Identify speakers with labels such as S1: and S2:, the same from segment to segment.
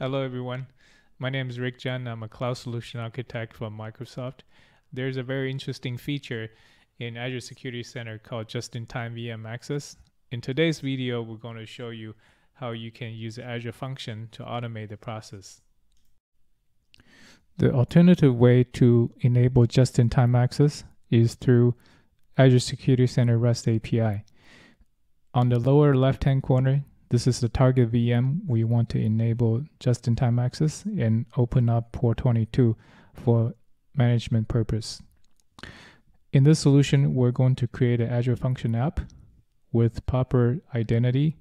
S1: Hello, everyone. My name is Rick Jen. I'm a cloud solution architect from Microsoft. There's a very interesting feature in Azure Security Center called Just-in-Time VM Access. In today's video, we're going to show you how you can use Azure function to automate the process. The alternative way to enable just-in-time access is through Azure Security Center REST API. On the lower left-hand corner, this is the target VM. We want to enable just-in-time access and open up port 22 for management purpose. In this solution, we're going to create an Azure Function app with proper identity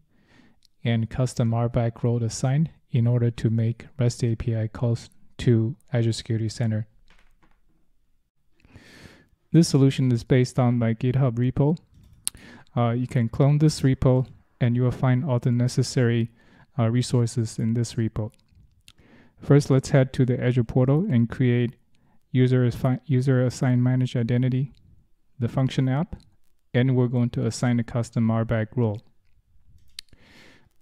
S1: and custom RBAC role assigned in order to make REST API calls to Azure Security Center. This solution is based on my GitHub repo. Uh, you can clone this repo and you will find all the necessary uh, resources in this repo. First, let's head to the Azure portal and create user, user assign managed identity, the function app, and we're going to assign a custom RBAC role.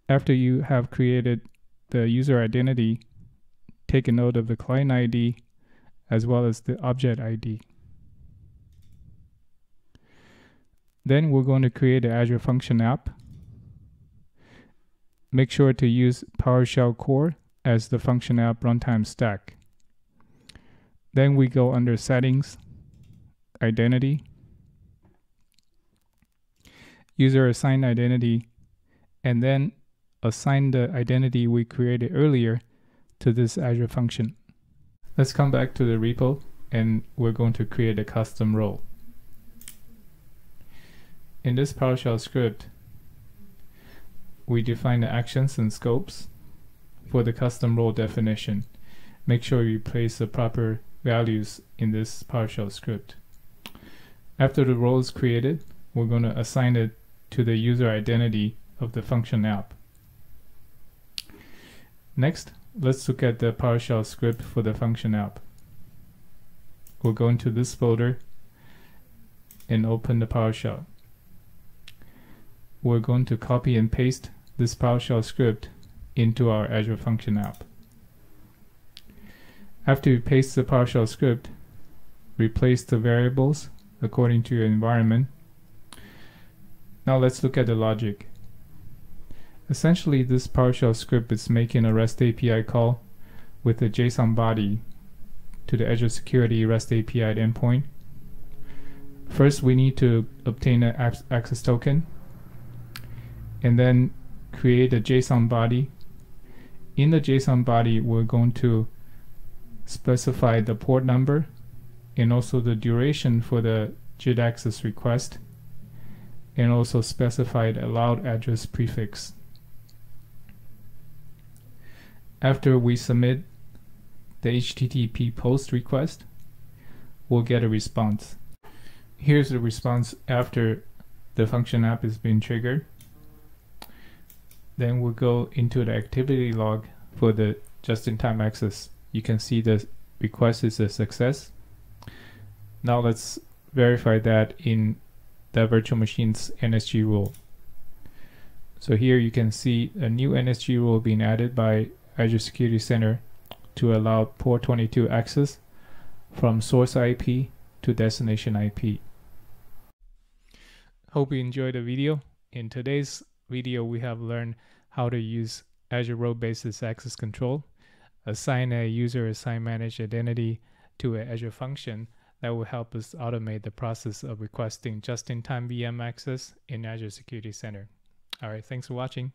S1: After you have created the user identity, take a note of the client ID as well as the object ID. Then we're going to create an Azure Function app Make sure to use PowerShell core as the function app runtime stack. Then we go under settings, identity, user assigned identity, and then assign the identity we created earlier to this Azure function. Let's come back to the repo and we're going to create a custom role. In this PowerShell script, we define the actions and scopes for the custom role definition. Make sure you place the proper values in this PowerShell script. After the role is created, we're going to assign it to the user identity of the function app. Next, let's look at the PowerShell script for the function app. We'll go into this folder and open the PowerShell. We're going to copy and paste this PowerShell script into our Azure Function app. After you paste the PowerShell script, replace the variables according to your environment. Now let's look at the logic. Essentially, this PowerShell script is making a REST API call with a JSON body to the Azure Security REST API endpoint. First, we need to obtain an access token, and then create a JSON body. In the JSON body, we're going to specify the port number and also the duration for the JIT access request and also specify the allowed address prefix. After we submit the HTTP post request, we'll get a response. Here's the response after the function app has been triggered. Then we'll go into the activity log for the just-in-time access. You can see the request is a success. Now let's verify that in the virtual machine's NSG rule. So here you can see a new NSG rule being added by Azure Security Center to allow port 22 access from source IP to destination IP. Hope you enjoyed the video. In today's video, we have learned how to use Azure Role Basis Access Control, assign a user assign managed identity to an Azure function that will help us automate the process of requesting just-in-time VM access in Azure Security Center. All right, thanks for watching.